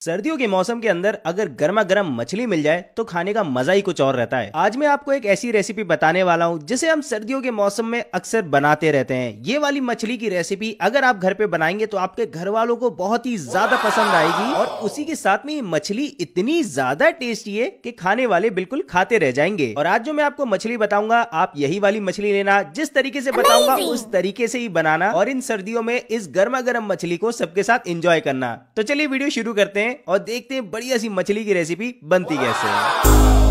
सर्दियों के मौसम के अंदर अगर गर्मा गर्म मछली मिल जाए तो खाने का मज़ा ही कुछ और रहता है। आज मैं आपको एक ऐसी रेसिपी बताने वाला हूँ जिसे हम सर्दियों के मौसम में अक्सर बनाते रहते हैं। ये वाली मछली की रेसिपी अगर आप घर पे बनाएँगे तो आपके घर वालों को बहुत ही ज़्यादा पसंद आएगी और उसी के साथ में ये मछली इतनी ज़्यादा टेस्टी है की खाने वाले बिल्कुल खाते रह जाएँगे। और आज जो मैं आपको मछली बताऊँगा आप यही वाली मछली लेना जिस तरीके से बताऊँगा उस तरीके से ही बनाना और इन सर्दियों में इस गर्मा गर्म मछली को सबके साथ इंजॉय करना। तो चलिए वीडियो शुरू करते हैं और देखते हैं बढ़िया सी मछली की रेसिपी बनती कैसे है।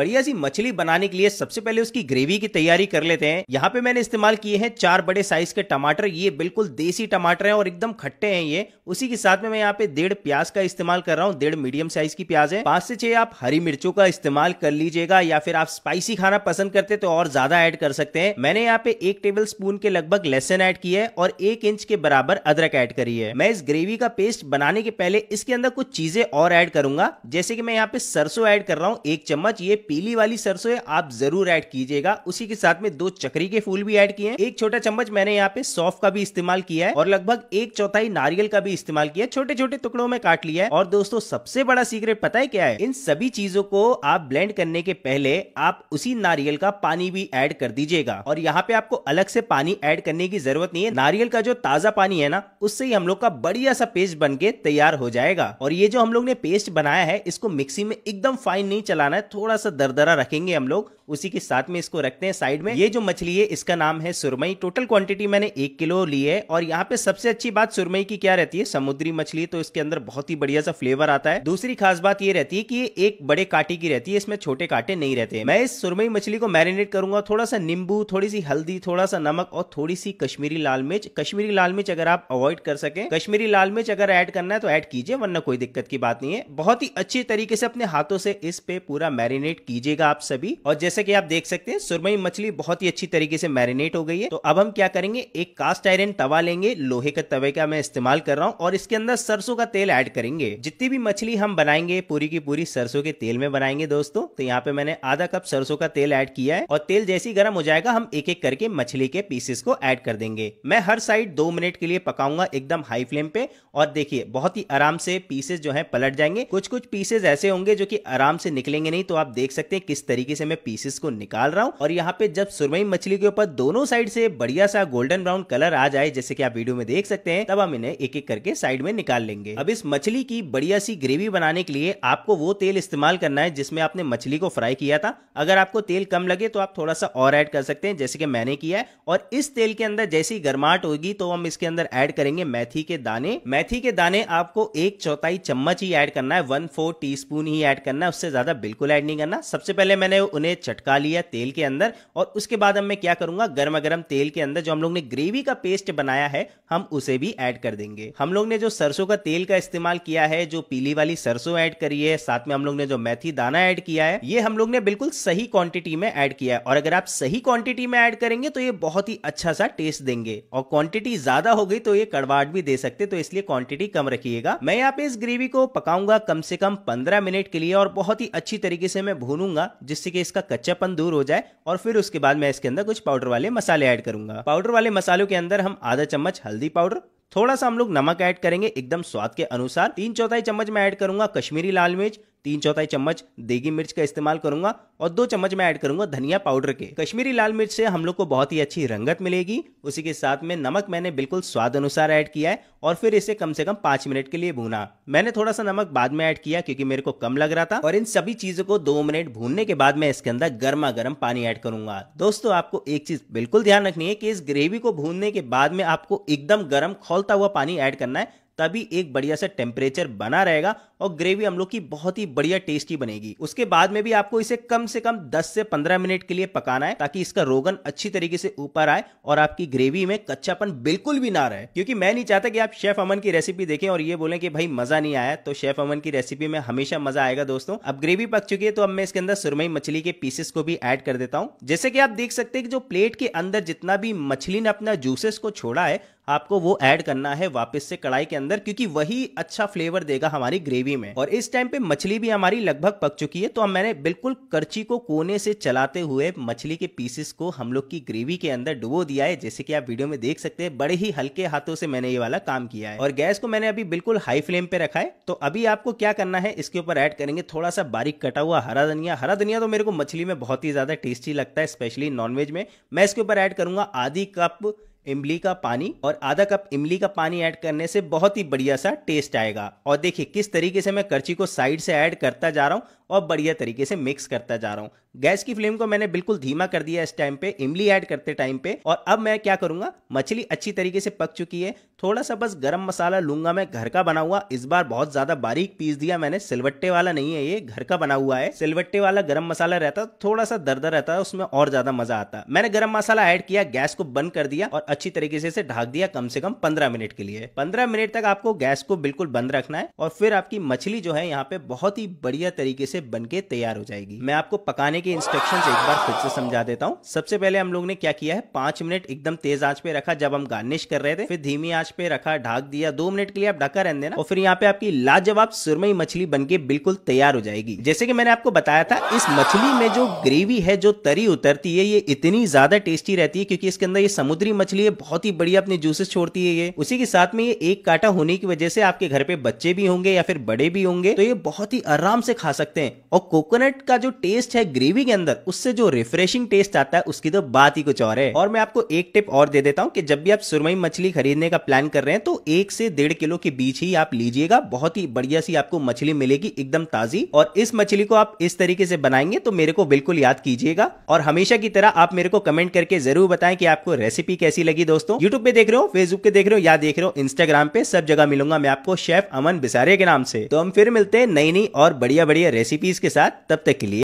बढ़िया सी मछली बनाने के लिए सबसे पहले उसकी ग्रेवी की तैयारी कर लेते हैं। यहाँ पे मैंने इस्तेमाल किए हैं चार बड़े साइज़ के टमाटर। ये बिल्कुल देसी टमाटर हैं और एकदम खट्टे हैं ये। उसी के साथ में मैं यहाँ पे डेढ़ प्याज का इस्तेमाल कर रहा हूँ। डेढ़ मीडियम साइज़ की प्याज है। पाँच से छह आप हरी मिर्चों का इस्तेमाल कर लीजिएगा या फिर आप स्पाइसी खाना पसंद करते तो और ज़्यादा एड कर सकते हैं। मैंने यहाँ पे एक टेबल स्पून के लगभग लहसन ऐड किया है और एक इंच के बराबर अदरक ऐड करी है। मैं इस ग्रेवी का पेस्ट बनाने के पहले इसके अंदर कुछ चीज़ें और ऐड करूँगा। जैसे कि मैं यहाँ पे सरसों ऐड कर रहा हूँ। एक चम्मच ये पीली वाली सरसों है, आप ज़रूर ऐड कीजिएगा। उसी के साथ में दो चक्री के फूल भी ऐड किए हैं। एक छोटा चम्मच मैंने यहाँ पे सौफ का भी इस्तेमाल किया है और लगभग एक चौथाई नारियल का भी इस्तेमाल किया है। छोटे छोटे टुकड़ों में काट लिया है। और दोस्तों, सबसे बड़ा सीक्रेट पता है क्या है? इन सभी चीज़ों को आप ब्लेंड करने के पहले आप उसी नारियल का पानी भी ऐड कर दीजिएगा। और यहाँ पे आपको अलग से पानी ऐड करने की ज़रूरत नहीं है। नारियल का जो ताज़ा पानी है ना, उससे ही हम लोग का बढ़िया सा पेस्ट बन के तैयार हो जाएगा। और ये जो हम लोग ने पेस्ट बनाया है, इसको मिक्सी में एकदम फाइन नहीं चलाना है, थोड़ा सा दरदरा रखेंगे हम लोग, उसी के साथ में इसको रखते हैं साइड में। ये जो मछली है, इसका नाम है सुरमई। टोटल क्वांटिटी मैंने एक किलो ली है और यहाँ पे सबसे अच्छी बात सुरमई की क्या रहती है? समुद्री मछली तो इसके अंदर बहुत ही बढ़िया सा फ्लेवर आता है। दूसरी खास बात ये रहती है कि एक बड़े कांटे की रहती है, इसमें छोटे कांटे नहीं रहते मैं इस सुरमई मछली को मैरिनेट करूँगा, थोड़ा सा नींबू थोड़ी सी हल्दी, थोड़ा सा नमक और थोड़ी सी कश्मीरी लाल मिर्च। कश्मीरी लाल मिर्च अगर आप अवॉइड कर सके, कश्मीरी लाल मिर्च अगर ऐड करना है तो ऐड कीजिए, वरना कोई दिक्कत की बात नहीं है। बहुत ही अच्छी तरीके से अपने हाथों से इस पे पूरा मैरिनेट कीजिएगा आप सभी। और जैसे कि आप देख सकते हैं, सुरमई मछली बहुत ही अच्छी तरीके से मैरिनेट हो गई है। तो अब हम क्या करेंगे, एक कास्ट आयरन तवा लेंगे, लोहे के तवे का मैं इस्तेमाल कर रहा हूँ, और इसके अंदर सरसों का तेल ऐड करेंगे। जितनी भी मछली हम बनाएँगे, पूरी की पूरी सरसों के तेल में बनाएँगे दोस्तों। तो यहाँ पे मैंने आधा कप सरसों का तेल ऐड किया है, और तेल जैसे गर्म हो जाएगा, हम एक एक करके मछली के पीसेस को ऐड कर देंगे। मैं हर साइड दो मिनट के लिए पकाऊँगा एकदम हाई फ्लेम पे, और देखिए, बहुत ही आराम से पीसेस जो है पलट जाएँगे। कुछ कुछ पीसेस ऐसे होंगे जो कि आराम से निकलेंगे नहीं तो आप देख सकते हैं किस तरीके से मैं पीसेस को निकाल रहा हूँ। और यहाँ पे जब सुरमई मछली के ऊपर दोनों साइड से बढ़िया सा गोल्डन ब्राउन कलर आ जाए, जैसे कि आप वीडियो में देख सकते हैं, तब हम इन्हें एक एक करके साइड में निकाल लेंगे। अब इस मछली की बढ़िया सी ग्रेवी बनाने के लिए आपको वो तेल इस्तेमाल करना है, जिसमें आपने मछली को फ्राई किया था। अगर आपको तेल कम लगे तो आप थोड़ा सा और ऐड कर सकते हैं, जैसे कि मैंने किया है। और इस तेल के अंदर जैसी गर्माहट होगी तो हम इसके अंदर ऐड करेंगे मेथी के दाने। मेथी के दाने आपको एक चौथाई चम्मच ही ऐड करना है वन फोर टी ही ऐड करना है, उससे ज़्यादा बिल्कुल ऐड नहीं करना। सबसे पहले मैंने उन्हें चटका लिया तेल के अंदर और उसके बाद अब मैं क्या करूँगा? गर्मा गर्म तेल के अंदर जो हम लोग ने ग्रेवी का पेस्ट बनाया है, हम उसे भी ऐड कर देंगे। हम लोग ने जो सरसों का तेल का इस्तेमाल किया है, जो पीली वाली सरसों ऐड करी है, साथ में हम लोग ने जो मेथी दाना ऐड किया है, ये हम लोग ने बिल्कुल सही क्वांटिटी में ऐड किया है। और अगर आप सही क्वांटिटी में ऐड करेंगे तो ये बहुत ही अच्छा सा टेस्ट देंगे। और क्वांटिटी ज़्यादा हो गई तो ये कड़वाट भी दे सकते तो इसलिए क्वांटिटी कम रखिएगा। मैं यहाँ पे इस ग्रेवी को पकाऊँगा कम से कम पंद्रह मिनट के लिए और बहुत ही अच्छी तरीके से मैं भूनूँगा, जिससे कि इसका कच्चापन दूर हो जाए और फिर उसके बाद मैं इसके अंदर कुछ पाउडर वाले मसाले ऐड करूँगा। पाउडर वाले मसालों के अंदर हम आधा चम्मच हल्दी पाउडर थोड़ा सा हम लोग नमक ऐड करेंगे, एकदम स्वाद के अनुसार। तीन चौथाई चम्मच मैं ऐड करूँगा कश्मीरी लाल मिर्च तीन चौथाई चम्मच देगी मिर्च का इस्तेमाल करूँगा और दो चम्मच में ऐड करूँगा धनिया पाउडर के। कश्मीरी लाल मिर्च से हम लोग को बहुत ही अच्छी रंगत मिलेगी। उसी के साथ में नमक मैंने बिल्कुल स्वाद अनुसार ऐड किया है और फिर इसे कम से कम पाँच मिनट के लिए भूना। मैंने थोड़ा सा नमक बाद में ऐड किया क्योंकि मेरे को कम लग रहा था और इन सभी चीज़ों को दो मिनट भूनने के बाद मैं इसके अंदर गर्मा गर्म पानी ऐड करूँगा। दोस्तों, आपको एक चीज़ बिल्कुल ध्यान रखनी है कि इस ग्रेवी को भूनने के बाद में आपको एकदम गर्म, खोलता हुआ पानी ऐड करना है। तभी एक बढ़िया सा टेम्परेचर बना रहेगा और ग्रेवी हम लोग की बहुत ही बढ़िया टेस्टी बनेगी। उसके बाद में भी आपको इसे कम से कम 10 से 15 मिनट के लिए पकाना है ताकि इसका रोगन अच्छी तरीके से ऊपर आए और आपकी ग्रेवी में कच्चापन बिल्कुल भी ना रहे। क्योंकि मैं नहीं चाहता कि आप शेफ अमन की रेसिपी देखें और ये बोले कि भाई मज़ा नहीं आया तो शेफ अमन की रेसिपी में हमेशा मज़ा आएगा दोस्तों। अब ग्रेवी पक चुकी है तो अब मैं इसके अंदर सुरमई मछली के पीसेस को भी ऐड कर देता हूँ। जैसे कि आप देख सकते हैं कि जो प्लेट के अंदर जितना भी मछली ने अपना जूसेस को छोड़ा है आपको वो ऐड करना है वापस से कढ़ाई के अंदर, क्योंकि वही अच्छा फ्लेवर देगा हमारी ग्रेवी में। और इस टाइम पे मछली भी हमारी लगभग पक चुकी है तो अब मैंने बिल्कुल करची को कोने से चलाते हुए मछली के पीसेस को हम लोग की ग्रेवी के अंदर डुबो दिया है, जैसे कि आप वीडियो में देख सकते हैं, बड़े ही हल्के हाथों से मैंने ये वाला काम किया है। और गैस को मैंने अभी बिल्कुल हाई फ्लेम पे रखा है तो अभी आपको क्या करना है, इसके ऊपर ऐड करेंगे थोड़ा सा बारीक कटा हुआ हरा धनिया। हरा धनिया तो मेरे को मछली में बहुत ही ज़्यादा टेस्टी लगता है स्पेशली नॉनवेज में। मैं इसके ऊपर ऐड करूँगा आधी कप इमली का पानी और आधा कप इमली का पानी ऐड करने से बहुत ही बढ़िया सा टेस्ट आएगा। और देखिए, किस तरीके से मैं करची को साइड से ऐड करता जा रहा हूँ और बढ़िया तरीके से मिक्स करता जा रहा हूँ। गैस की फ्लेम को मैंने बिल्कुल धीमा कर दिया इस टाइम पे, इमली ऐड करते टाइम पे और अब मैं क्या करूँगा, मछली अच्छी तरीके से पक चुकी है। थोड़ा सा बस गरम मसाला लूँगा मैं, घर का बना हुआ, इस बार बहुत ज़्यादा बारीक पीस दिया मैंने सिलवट्टे वाला नहीं है ये, घर का बना हुआ है। सिलवट्टे वाला गर्म मसाला रहता, थोड़ा सा दर्द रहता है उसमें और ज़्यादा मज़ा आता। मैंने गर्म मसाला ऐड किया, गैस को बंद कर दिया और अच्छी तरीके से इसे ढाक दिया कम से कम पंद्रह मिनट के लिए। पंद्रह मिनट तक आपको गैस को बिल्कुल बंद रखना है और फिर आपकी मछली जो है यहाँ पे बहुत ही बढ़िया तरीके से बन के तैयार हो जाएगी। मैं आपको पकाने के इंस्ट्रक्शन एक बार खुद से समझा देता हूँ। सबसे पहले हम लोग ने क्या किया है? पाँच मिनट एकदम तेज आँच पे रखा, जब हम गार्निश कर रहे थे, फिर धीमी आँच पे रखा, ढाक दिया। दो मिनट के लिए आप ढका रहने देना। और फिर यहाँ पे आपकी लाजवाब सुरमई मछली बन बिल्कुल तैयार हो जाएगी। जैसे कि मैंने आपको बताया था, इस मछली में जो ग्रेवी है, जो तरी उतरती है, ये इतनी ज़्यादा टेस्टी रहती है क्योंकि इसके अंदर ये समुद्री मछली है, बहुत ही बढ़िया अपने जूसेस छोड़ती है ये। उसी के साथ में ये एक काटा होने की वजह से आपके घर पे बच्चे भी होंगे या फिर बड़े भी होंगे तो ये बहुत ही आराम से खा सकते हैं। और कोकोनट का जो टेस्ट है ग्रेवी के अंदर, उससे जो रिफ्रेशिंग टेस्ट आता है, उसकी तो बात ही कुछ और है। और मैं आपको एक टिप और दे देता हूँ कि जब भी आप सुरमई मछली खरीदने का प्लान कर रहे हैं तो एक से डेढ़ किलो के बीच ही आप लीजिएगा। बहुत ही बढ़िया सी आपको मछली मिलेगी, एकदम ताजी। और इस मछली को आप इस तरीके से बनाएँगे तो मेरे को बिल्कुल याद कीजिएगा। और हमेशा की तरह आप मेरे को कमेंट करके ज़रूर बताएँ कि आपको रेसिपी कैसी लगी दोस्तों। यूट्यूब पे देख रहे हो फेसबुक पे देख रहे हो, या देख रहे हो इंस्टाग्राम पे, सब जगह मिलूँगा मैं आपको शेफ अमन बिसारे के नाम से। तो हम फिर मिलते हैं नई नई और बढ़िया बढ़िया रेसिपीज़ के साथ तब तक के लिए